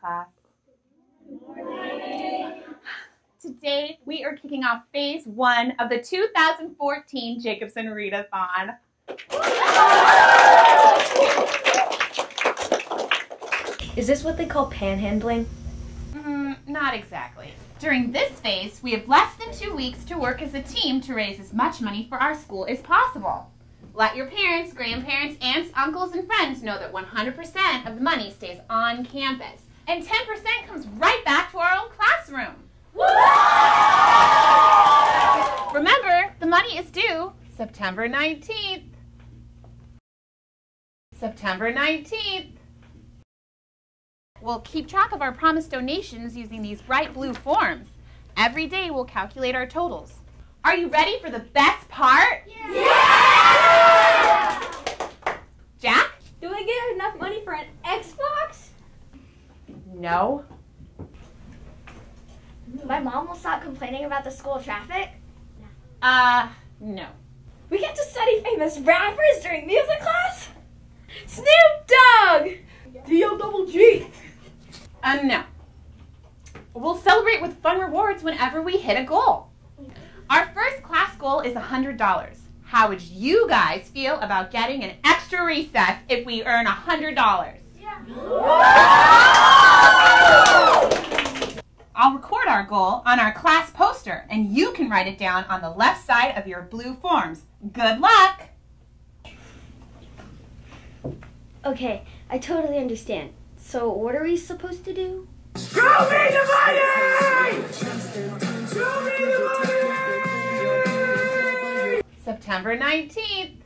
class. Today, we are kicking off phase one of the 2014 Jacobson Readathon. Is this what they call panhandling? Mm, not exactly. During this phase, we have less than two weeks to work as a team to raise as much money for our school as possible. Let your parents, grandparents, aunts, uncles, and friends know that 100% of the money stays on campus. And 10% comes right back to our own classroom. Remember, the money is due September 19th. September 19th. We'll keep track of our promised donations using these bright blue forms. Every day we'll calculate our totals. Are you ready for the best part? Yeah! Jack? Do I get enough money for an Xbox? No. My mom will stop complaining about the school traffic. Uh, no. We get to study famous rappers during music class. Snoop Dogg! D-O double G. Uh, no. We'll celebrate with fun rewards whenever we hit a goal. Our first class goal is $100. How would you guys feel about getting an extra recess if we earn $100? I'll record our goal on our class poster and you can write it down on the left side of your blue forms. Good luck! Okay, I totally understand. So, what are we supposed to do? Show me the money! Show me the money! September 19th.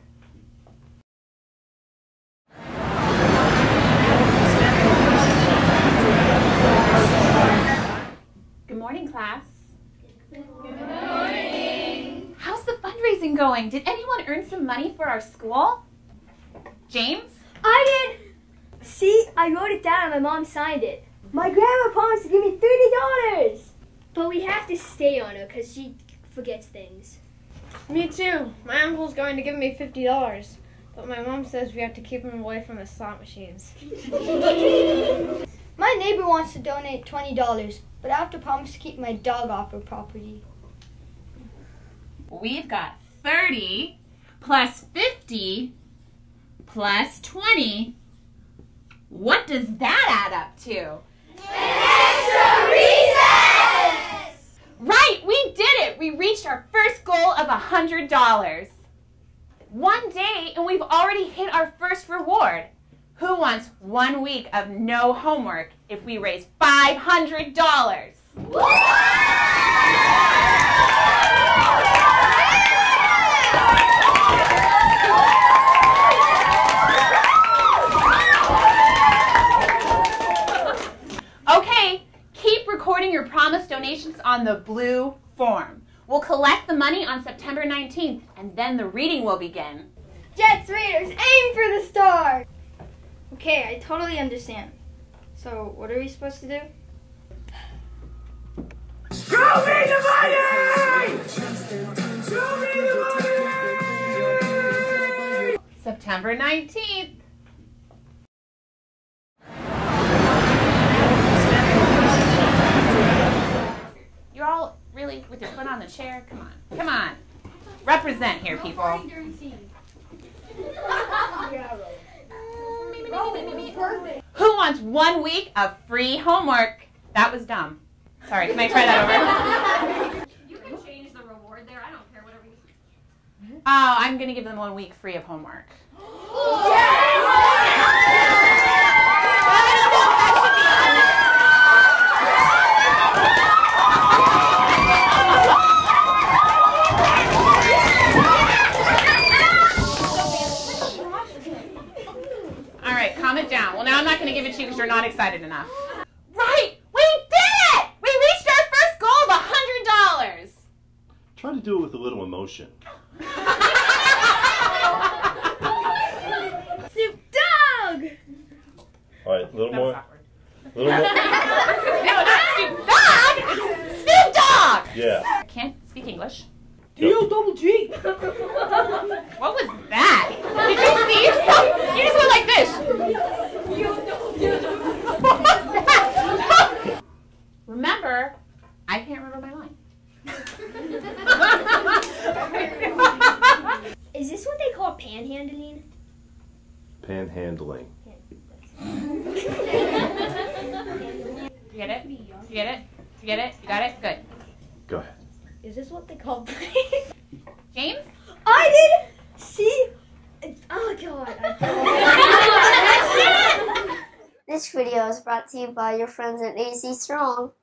Good morning, class. Good morning. How's the fundraising going? Did anyone earn some money for our school? James? I did! See, I wrote it down and my mom signed it. My grandma promised to give me $30! But we have to stay on her because she forgets things. Me too. My uncle's going to give me fifty dollars, but my mom says we have to keep him away from the slot machines. My neighbor wants to donate $20, but I have to promise to keep my dog off her property. We've got 30 plus 50 plus 20. What does that add up to? Right, we did it! We reached our first goal of $100. One day, and we've already hit our first reward. Who wants one week of no homework if we raise $500? Okay, keep recording your promised donations on the blue form. We'll collect the money on September 19th, and then the reading will begin. Jets Raiders, aim for the star! Okay, I totally understand. So, what are we supposed to do? Show me the money! Show me the money! September 19th. You're all really with your foot on the chair? Come on. Come on. Represent here, people. Who wants one week of free homework? That was dumb. Sorry, can I try that over? You can change the reward there. I don't care, whatever you Oh, I'm going to give them one week free of homework. All right, calm it down. Well, now I'm not going to give it to you because you're not excited enough. Right, we did it! We reached our first goal of $100. Try to do it with a little emotion. Snoop Dogg! All right, a little more. awkward. Little more. No, not Snoop Dogg! Snoop Dogg! Yeah. I can't speak English. D-O double G. What was that? Did you see yourself? You just went like this. What was that? Handling. You get it? You get it? You get it? You got it? Good. Go ahead. Is this what they call James? I did see. Oh god. This video is brought to you by your friends at AZ Strong.